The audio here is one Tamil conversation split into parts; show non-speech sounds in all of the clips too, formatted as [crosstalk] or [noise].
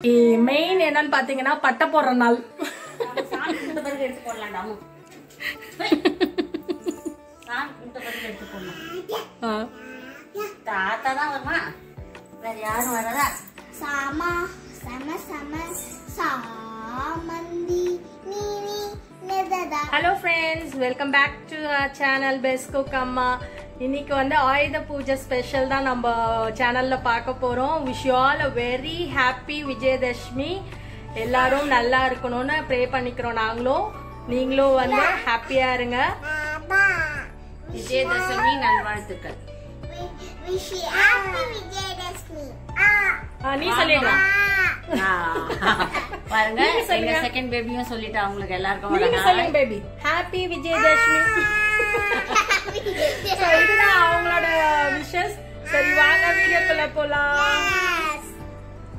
மெயின் என்னன்னு பாத்தீங்கன்னா பட்டை போடுற நாள். தாத்தா தான் வருமா வேற யாரும் வரதா சாமா சம சம சாமந்தி நீனி hello friends welcome back to channel best cook அம்மா இன்னைக்கு வந்து ஆயுத பூஜை ஸ்பெஷல் தான் நம்ம சேனல்ல பார்க்க போறோம். Wish you all a very happy Vijayadashami எல்லாரும் நல்லா இருக்கணும்னு ப்ரே பண்ணிக்கிறோம் நாங்களும். நீங்களும் வந்து ஹாப்பியா இருங்க. விஜயதசமி நல்வாழ்த்துக்கள். விஜயதசமி நீ சொல்லிடலாம். பாருங்க. எங்க செகண்ட் பேபியும் சொல்லிட்டு அவங்களுக்கு எல்லாருக்கும் பேபி ஹாப்பி விஜயதஷ்மி So, இதுதான் அவங்களோட விஷஸ் சரி வாங்க வீடியோக்குள்ள போலாம்.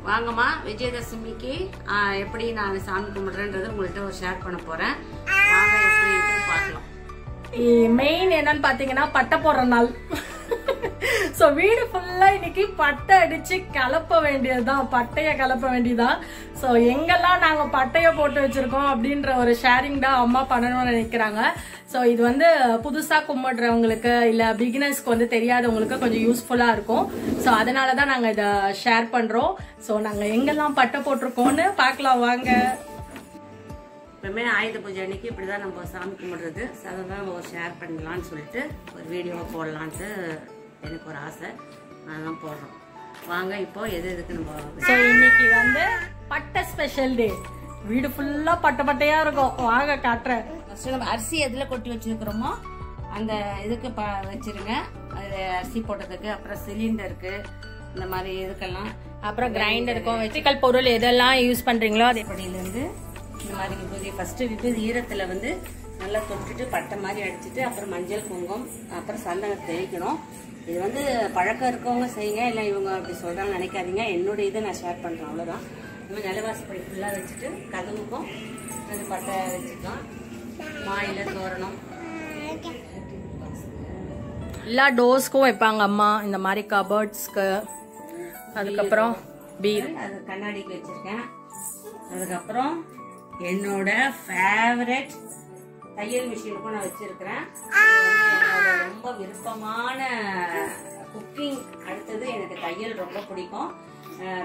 வாங்கம்மா விஜயதசமிக்கு எப்படி நான் சாமி கும்பிடுறேன்றது உங்கள்கிட்ட ஒரு ஷேர் பண்ண போறேன். வாங்க எப்படின்ட்டு பார்க்கலாம். மெயின் என்னன்னு பாத்தீங்கன்னா பட்டை போடுற நாள். சோ வீடு ஃபுல்லா இன்னைக்கு பட்டை அடிச்சு கலப்ப வேண்டியதுதான். பட்டைய கலப்ப வேண்டியதுதான். சோ எங்கெல்லாம் நாங்க பட்டைய போட்டு வச்சிருக்கோம் அப்படின்ற ஒரு ஷேரிங் தான் அம்மா பண்ணணும்னு நினைக்கிறாங்க. சோ இது வந்து புதுசா கும்பிடுறவங்களுக்கு இல்ல பிகினர்ஸ்க்கு வந்து தெரியாதவங்களுக்கு கொஞ்சம் யூஸ்ஃபுல்லா இருக்கும். சோ அதனால தான் நாங்க இத ஷேர் பண்றோம். சோ நாங்க எங்கெல்லாம் பட்டை போட்டிருக்கோம்னு பார்க்கலாம் வாங்க. எப்பவுமே ஆயுத பூஜை அன்னைக்கு இப்படிதான் நம்ம சாமி கும்பிடுறது. So, அதை தான் நம்ம ஷேர் பண்ணலாம்னு சொல்லிட்டு ஒரு வீடியோ போடலான்ட்டு எனக்கு ஒரு ஆசை. அதான் போடுறோம். வாங்க இப்போ எது எதுக்கு நம்ம சோ இன்னைக்கு வந்து பட்டை ஸ்பெஷல் டே வீடு ஃபுல்லா பட்டை பட்டையா இருக்கும். வாங்க காட்டுறேன். ஃபர்ஸ்ட் நம்ம அரிசி எதுல கொட்டி வச்சிருக்கிறோமோ அந்த இதுக்கு ப வச்சிருங்க. அது அரிசி போட்டதுக்கு அப்புறம் சிலிண்டருக்கு இந்த மாதிரி இதுக்கெல்லாம். அப்புறம் கிரைண்டருக்கும் வெஜிக்கல் பொருள் எதெல்லாம் யூஸ் பண்றீங்களோ அது அப்படிலேருந்து இந்த மாதிரி விபூதி ஃபர்ஸ்ட் விபூதி ஈரத்துல வந்து நல்லா தொட்டுட்டு பட்டை மாதிரி அடிச்சிட்டு அப்புறம் மஞ்சள் குங்குமம் அப்புறம் சந்தனம் தெளிக்கணும் இது வந்து பழக்கம் இருக்கவங்க செய்யுங்க இல்லை இவங்க அப்படி சொல்றாங்க நினைக்காதீங்க. என்னோட இதை நான் ஷேர் பண்றேன் அவ்வளவுதான். இந்த மாதிரி நிலவாசப்படி ஃபுல்லாக வச்சுட்டு கதவுக்கும் அது பட்டை வச்சுக்கலாம். மாயில தோரணம். எல்லா டோர்ஸ்க்கும் வைப்பாங்க அம்மா. இந்த மாதிரி கபர்ட்ஸ்க்கு அதுக்கப்புறம் பீர் அது கண்ணாடிக்கு வச்சிருக்கேன். அதுக்கப்புறம் என்னோட ஃபேவரட் தையல் மிஷினுக்கும் நான் வச்சிருக்கிறேன். ரொம்ப விருப்பமான குக்கிங் அடுத்தது எனக்கு தையல் ரொம்ப பிடிக்கும்.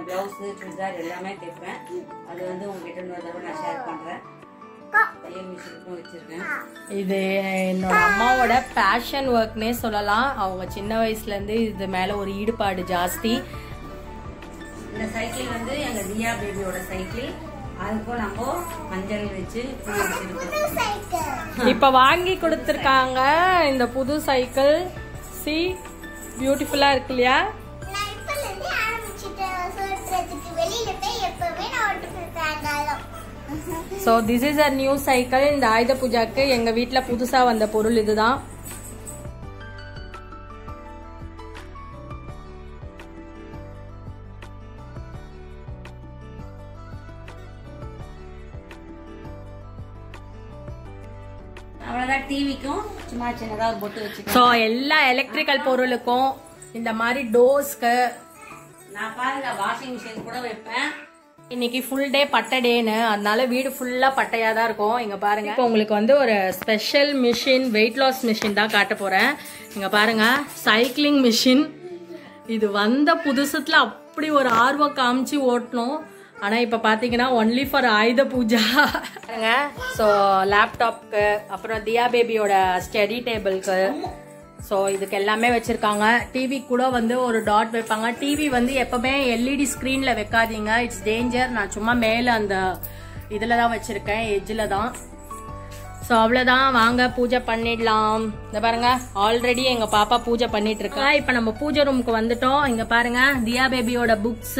பிளவுஸு சுடிதார் எல்லாமே தைப்பேன். அது வந்து உங்ககிட்ட இன்னொரு தடவை நான் ஷேர் பண்றேன். தையல் மிஷினுக்கும் வச்சிருக்கேன். இது என்னோட அம்மாவோட பேஷன் ஒர்க்னே சொல்லலாம். அவங்க சின்ன வயசுல இருந்து இது மேல ஒரு ஈடுபாடு ஜாஸ்தி. இந்த சைக்கிள் வந்து எங்க தியா பேபியோட சைக்கிள் அதுக்கும் நம்ம மஞ்சள் வச்சு பூ வச்சிருக்கோம். சைக்கிள் இப்ப வாங்கி கொடுத்துருக்காங்க இந்த புது சைக்கிள் சி பியூட்டிஃபுல்லா இருக்கு இல்லையா? So this is a new cycle இந்த ஆயுத பூஜாக்கு எங்க வீட்ல புதுசா வந்த பொருள் இதுதான். சும்மா சின்னதா ஒரு பொட்டு வச்சுக்கோ ஸோ எல்லா எலக்ட்ரிக்கல் பொருளுக்கும் இந்த மாதிரி டோர்ஸ்க்கு நான் பாருங்க வாஷிங் மிஷின் கூட வைப்பேன். இன்னைக்கு ஃபுல் டே பட்டை டேன்னு அதனால வீடு ஃபுல்லா பட்டையா தான் இருக்கும். இங்க பாருங்க. இப்போ உங்களுக்கு வந்து ஒரு special machine weight loss machine தான் காட்ட போறேன். இங்க பாருங்க சைக்கிளிங் மிஷின் இது வந்த புதுசத்துல அப்படி ஒரு ஆர்வம் காமிச்சு ஓட்டணும். ஆனா இப்ப பாத்தீங்கன்னா ஒன்லி ஃபார் ஆயுத பூஜா. பாருங்க. ஸோ லேப்டாப்க்கு அப்புறம் தியா பேபியோட ஸ்டடி டேபிள்க்கு ஸோ இதுக்கு எல்லாமே வச்சிருக்காங்க. டிவி கூட வந்து ஒரு டாட் வைப்பாங்க. டிவி வந்து எப்பவுமே எல்இடி ஸ்க்ரீன்ல வைக்காதீங்க. இட்ஸ் டேஞ்சர் நான் சும்மா மேல அந்த இதுல தான் வச்சிருக்கேன். எஜ்ஜில் தான். ஸோ அவ்வளோதான் வாங்க பூஜை பண்ணிடலாம். இந்த பாருங்க. ஆல்ரெடி எங்க பாப்பா பூஜை பண்ணிட்டு இருக்கா. இப்போ நம்ம பூஜை ரூமுக்கு வந்துட்டோம். இங்க பாருங்க. தியா பேபியோட புக்ஸ்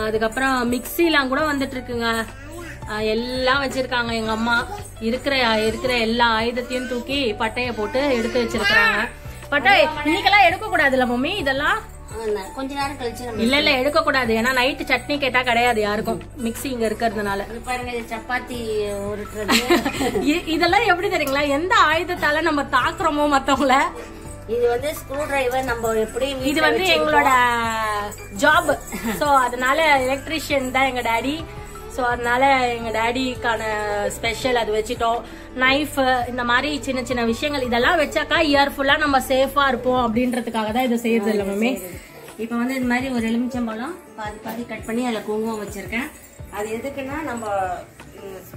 அதுக்கப்புறம் மிக்சிலாம் கூட வந்துட்டு இருக்குங்க எல்லாம் வச்சிருக்காங்க எங்க அம்மா. இருக்கிற இருக்கிற எல்லா ஆயுதத்தையும் தூக்கி பட்டைய போட்டு எடுத்து வச்சிருக்காங்க பட்டை இன்னைக்கெல்லாம் எடுக்க கூடாதுல்ல மம்மி இதெல்லாம்? கொஞ்ச நேரம் கழிச்சு இல்ல இல்ல எடுக்க கூடாது ஏன்னா நைட்டு சட்னி கேட்டா கிடையாது யாருக்கும். மிக்ஸி இங்க இருக்கிறதுனால. பாருங்க சப்பாத்தி [laughs] இதெல்லாம் எப்படி தெரியுங்களா? எந்த ஆயுதத்தால நம்ம தாக்குறோமோ மத்தவங்கள? இது வந்து ஸ்க்ரூ டிரைவர் நம்ம எப்படி இது வந்து. எங்களோட ஜாப் சோ அதனால எலக்ட்ரிஷியன் தான் எங்க டாடி சோ அதனால எங்க டாடிக்கான ஸ்பெஷல் அது வச்சுட்டோம். நைஃப் இந்த மாதிரி சின்ன சின்ன விஷயங்கள் இதெல்லாம் வச்சாக்கா இயர் ஃபுல்லா நம்ம சேஃபா இருப்போம் அப்படின்றதுக்காக தான் இதை செய்யறது இல்லை மம்மி இப்போ வந்து இந்த மாதிரி ஒரு எலுமிச்சம்பழம் பாதி பாதி கட் பண்ணி அதில் குங்குமம் வச்சிருக்கேன். அது எதுக்குன்னா நம்ம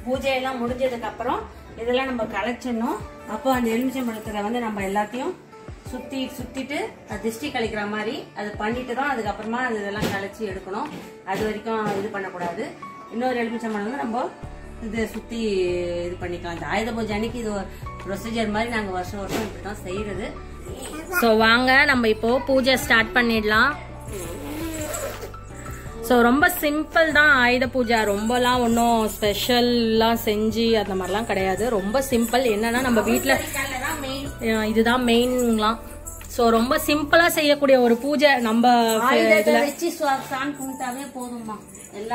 பூஜையெல்லாம் முடிஞ்சதுக்கு அப்புறம் இதெல்லாம் நம்ம கலைச்சிடணும் அப்போ அந்த எலுமிச்சம்பழத்துல வந்து நம்ம எல்லாத்தையும் சுத்தி சுத்திட்டு அது திருஷ்டி கழிக்கிற மாதிரி அது பண்ணிட்டு தான் அதுக்கப்புறமா அது இதெல்லாம் கழிச்சு எடுக்கணும். அது வரைக்கும் இது பண்ணக்கூடாது. இன்னொரு எலுமிச்சம்பழம் வந்து நம்ம இது சுத்தி இது பண்ணிக்கலாம். இந்த ஆயுத பூஜை அன்னைக்கு இது ப்ரொசீஜர் மாதிரி நாங்க வருஷம் வருஷம் இப்படி தான் செய்யறது ஸோ வாங்க நம்ம இப்போ பூஜை ஸ்டார்ட் பண்ணிடலாம். ஸோ ரொம்ப சிம்பிள் தான் ஆயுத பூஜை. ரொம்பலாம் ஒன்றும் ஸ்பெஷல்லாம் செஞ்சு அந்த மாதிரிலாம் கிடையாது. ரொம்ப சிம்பிள் என்னன்னா நம்ம வீட்டில் இதுதான் மெயின்லாம் ஸோ ரொம்ப சிம்பிளா செய்யக்கூடிய ஒரு பூஜை நம்ம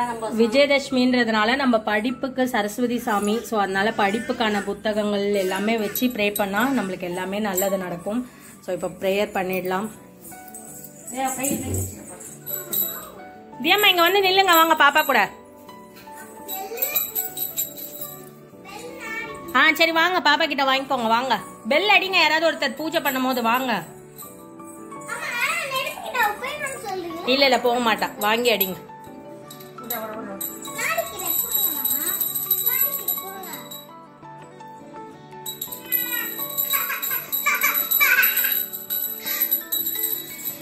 நம்ம விஜயதசமின்றதுனால நம்ம படிப்புக்கு சரஸ்வதி சாமி. ஸோ அதனால படிப்புக்கான புத்தகங்கள் எல்லாமே வச்சு ப்ரே பண்ணா நம்மளுக்கு எல்லாமே நல்லது நடக்கும். ஸோ இப்போ ப்ரேயர் பண்ணிடலாம். தியம்மா இங்க வந்து நில்லுங்க. வாங்க பாப்பா கூட. ஆ சரி வாங்க. பாப்பா கிட்ட வாங்கிக்கோங்க. வாங்க. பெல் அடிங்க யாராவது ஒருத்தர் பூஜை பண்ணும் போது வாங்க இல்ல இல்ல போக மாட்டா. வாங்கி அடிங்க.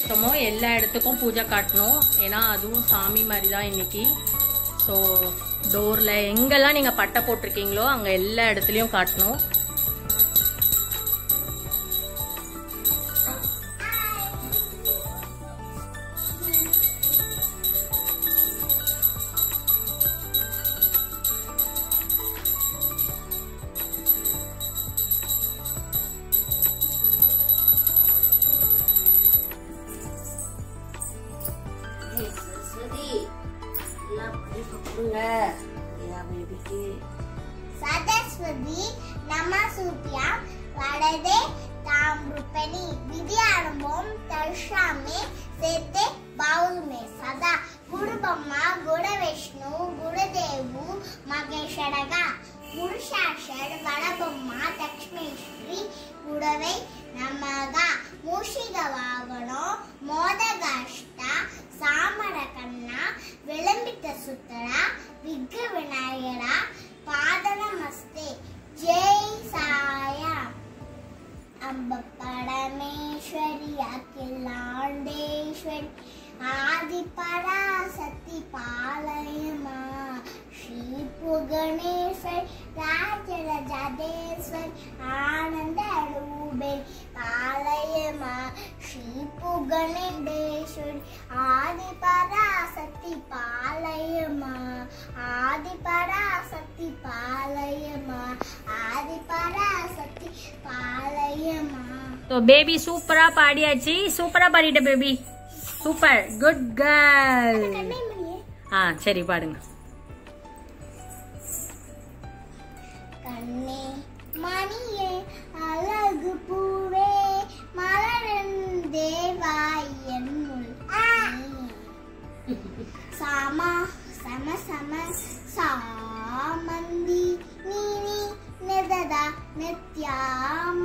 சுத்தமோ எல்லா இடத்துக்கும் பூஜை காட்டணும். ஏன்னா அதுவும் சாமி மாதிரி தான் இன்னைக்கு ஸோ டோர்ல எங்கெல்லாம் நீங்க பட்டை போட்டிருக்கீங்களோ அங்க எல்லா இடத்துலயும் காட்டணும். ಪುರುಷಾಕ್ಷರ ವರಬೊಮ್ಮ ಲಕ್ಷ್ಮೇಶ್ವರಿ ಗುಡವೈ ನಮಗ ಮೂಷಿಗ ವಾಗಣೋ ಮೋದಗಾಷ್ಟ ಸಾಮರ ಕಣ್ಣ ವಿಳಂಬಿತ ಸುತ್ತಳ ವಿಘ್ನ ವಿನಾಯರ ಪಾದನ ಮಸ್ತೆ ಜೈ ಸಾಯ ಅಂಬ ಪರಮೇಶ್ವರಿ ಅಖಿಲಾಂಡೇಶ್ವರಿ ஆதிபரா சக்தி பாலயமா ஸ்ரீ புகணேஸ்வர் ராஜராஜதேஸ்வர் ஆனந்த ரூபே பாலயமா ஸ்ரீ புகணேஸ்வர் ஆதிபரா சக்தி பாலயமா ஆதிபரா சக்தி பாலயமா ஆதிபரா சக்தி பாலயமா તો બેબી સુપરા પાડ્યા છે સુપરા પાડી દે બેબી சூப்பர் குட் கேர்ள் ஆ சரி பாடுங்க. கண்ணே மணியே அழகு பூவே மலர்ந்தே வாயன் சாமா சம சம சாமந்தி நீனி நெததா நித்யாமல்லி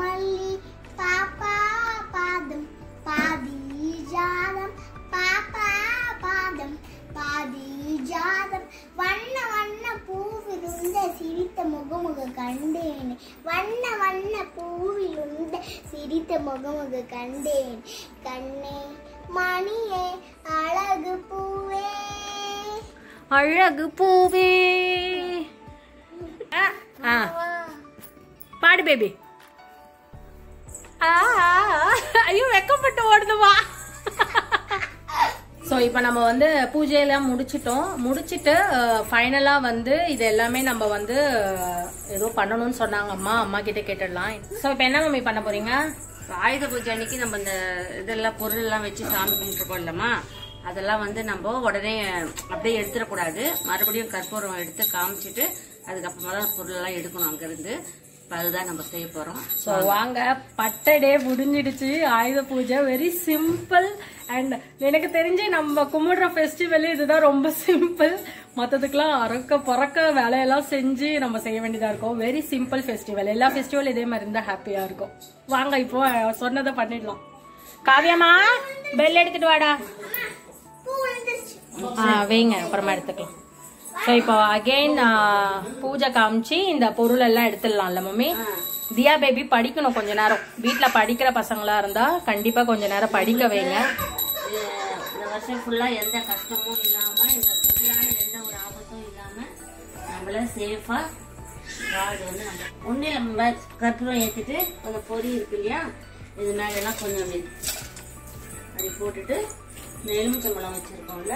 முகமுக கண்டேன். வண்ண வண்ண பூவிலுந்த சிரித்த முகமுக கண்டேன். கண்ணே மணியே அழகு பூவே. அழகு பூவே. பாடு பேபி ஐயோ வெக்கப்பட்டு ஓடுதுமா ஸோ இப்போ நம்ம வந்து பூஜையெல்லாம் முடிச்சிட்டோம். முடிச்சிட்டு ஃபைனலாக வந்து இது எல்லாமே நம்ம வந்து ஏதோ பண்ணணும்னு சொன்னாங்க அம்மா. அம்மா கிட்ட கேட்டுடலாம். ஸோ இப்போ என்ன மம்மி பண்ண போறீங்க? ஆயுத பூஜை அன்னைக்கு நம்ம இந்த இதெல்லாம் பொருள் எல்லாம் வச்சு சாமி கும்பிட்டுருக்கோம் இல்லம்மா. அதெல்லாம் வந்து நம்ம உடனே அப்படியே எடுத்துடக்கூடாது. மறுபடியும் கற்பூரம் எடுத்து காமிச்சிட்டு அதுக்கப்புறமா தான் பொருள் எல்லாம் எடுக்கணும் அங்கேருந்து. அதுதான் நம்ம செய்ய போறோம். ஸோ வாங்க பட்டை டே முடிஞ்சிடுச்சு. ஆயுத பூஜை வெரி சிம்பிள் அண்ட் எனக்கு தெரிஞ்சு நம்ம கும்பிடுற ஃபெஸ்டிவல் இதுதான் ரொம்ப சிம்பிள் மற்றதுக்கெல்லாம் அறக்க பறக்க வேலையெல்லாம் செஞ்சு நம்ம செய்ய வேண்டியதா இருக்கும். வெரி சிம்பிள் ஃபெஸ்டிவல் எல்லா ஃபெஸ்டிவல் இதே மாதிரி இருந்தால் ஹாப்பியாக இருக்கும். வாங்க இப்போ சொன்னதை பண்ணிடலாம். காவியம்மா பெல் எடுத்துட்டு வாடா. ஆ வைங்க அப்புறமா எடுத்துக்கலாம். ஸோ இப்போ அகெயின் பூஜை காமிச்சு இந்த பொருள் எல்லாம் எடுத்துடலாம்ல மம்மி? தியா பேபி படிக்கணும் கொஞ்ச நேரம். வீட்டில் படிக்கிற பசங்களா இருந்தா கண்டிப்பா கொஞ்ச நேரம் படிக்க வைங்க. இது இந்த வருஷம் ஃபுல்லா எந்த கஷ்டமும் இல்லாம இந்த பொருளான எந்த ஒரு ஆபத்தும் இல்லாம நம்மள சேஃபா காடு வந்து நம்ம ஒன்றில் நம்ம கற்பூரம் ஏற்றிட்டு கொஞ்சம் பொரி இருக்கு இல்லையா? இது மேலெல்லாம் கொஞ்சம் அப்படி அப்படி போட்டுட்டு இந்த எலுமிச்சம்பழம் வச்சிருக்கோம்ல.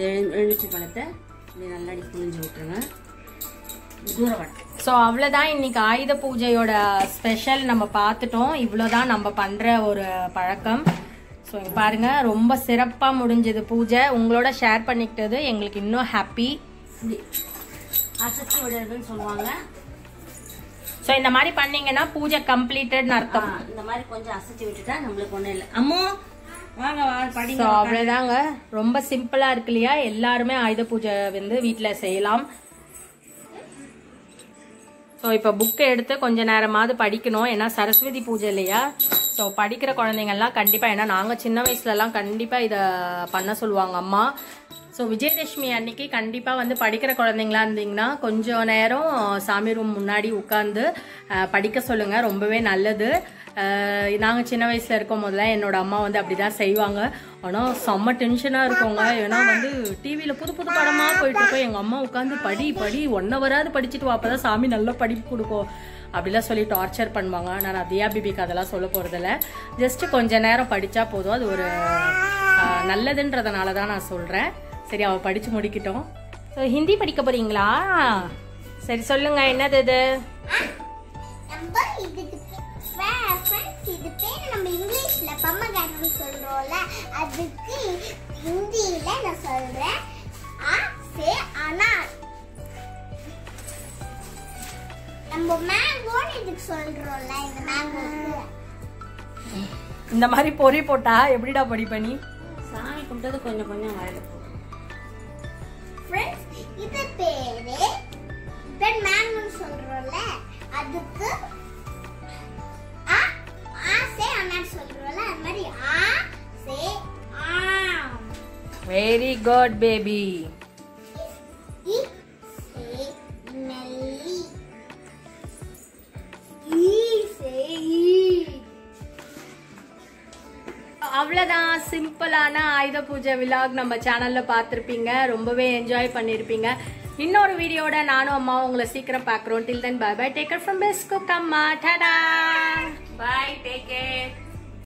எலுமிச்சம்பழத்தை இப்படி நல்லா புழிஞ்சு விட்டுருங்க. ஸோ அவ்வளோதான் இன்னைக்கு ஆயுத பூஜையோட ஸ்பெஷல் நம்ம பார்த்துட்டோம். இவ்வளோதான் நம்ம பண்ற ஒரு பழக்கம். ஸோ பாருங்க. ரொம்ப சிறப்பாக முடிஞ்சது பூஜை. உங்களோட ஷேர் பண்ணிக்கிட்டது எங்களுக்கு இன்னும் ஹாப்பி அசைச்சு விடுறதுன்னு சொல்லுவாங்க. ஸோ இந்த மாதிரி பண்ணீங்கன்னா பூஜை கம்ப்ளீட்டட்னு அர்த்தம். இந்த மாதிரி கொஞ்சம் அசைச்சு விட்டுட்டா நம்மளுக்கு ஒண்ணும் இல்லை. அம்மோ ஸோ அவ்வளோதாங்க ரொம்ப சிம்பிளாக இருக்கு இல்லையா? எல்லாருமே ஆயுத பூஜை வந்து வீட்டில் செய்யலாம். ஸோ இப்போ புக்கை எடுத்து கொஞ்ச நேரமாவது படிக்கணும். ஏன்னா சரஸ்வதி பூஜை இல்லையா? ஸோ படிக்கிற குழந்தைங்கள்லாம் கண்டிப்பாக ஏன்னா நாங்கள் சின்ன வயசுலலாம் கண்டிப்பாக இதை பண்ண சொல்லுவாங்க அம்மா. ஸோ விஜயதசமி அன்னைக்கு கண்டிப்பாக வந்து படிக்கிற குழந்தைங்களா இருந்தீங்கன்னா கொஞ்சம் நேரம் சாமி ரூம் முன்னாடி உட்காந்து படிக்க சொல்லுங்கள் ரொம்பவே நல்லது. நாங்கள் சின்ன வயசில் இருக்கும் போதெல்லாம் என்னோட அம்மா வந்து அப்படி தான் செய்வாங்க. ஆனால் செம்ம டென்ஷனாக இருக்கவங்க ஏன்னா வந்து டிவியில் புது புது படமாக போயிட்டு இருக்கோம். எங்கள் அம்மா உட்காந்து படி படி ஒன் ஹவராது படிச்சுட்டு வா. அப்பதான் சாமி நல்லா படிப்பு கொடுக்கும். அப்படிலாம் சொல்லி டார்ச்சர் பண்ணுவாங்க. நான் தியா பிபிக்கு அதெல்லாம் சொல்ல போகிறதில்ல ஜஸ்ட் கொஞ்ச நேரம் படித்தா போதும். அது ஒரு நல்லதுன்றதுனால தான் நான் சொல்கிறேன் சரி அவள் படித்து முடிக்கட்டும். ஸோ ஹிந்தி படிக்க போகிறீங்களா சரி சொல்லுங்கள் என்னது இது? பம்மகாட்னு சொல்றோம்ல? அதுக்கு ஹிந்தியில நான் சொல்றேன். ஆ சே அனார் நம்ம மேங்கோன்னு இதுக்கு சொல்றோம்ல? இந்த மேங்கோக்கு இந்த மாதிரி பொறி போட்டா எப்படிடா படிப்ப நீ சாமி கும்பிட்டது கொஞ்சம் கொஞ்சம் வாயில இது பேரு. தென் மேங்கோன்னு சொல்றோம்ல. அதுக்கு வெரி குட் பேபி அவ்வளோதான் சிம்பிளான ஆயுத பூஜை விலாக் நம்ம சேனல்ல பார்த்துருப்பீங்க. ரொம்பவே என்ஜாய் பண்ணியிருப்பீங்க இன்னொரு வீடியோட நானும் அம்மாவும் உங்களை சீக்கிரம் பார்க்குறோம். Till then bye bye take care from best cook அம்மா. Tata Bye. Take care.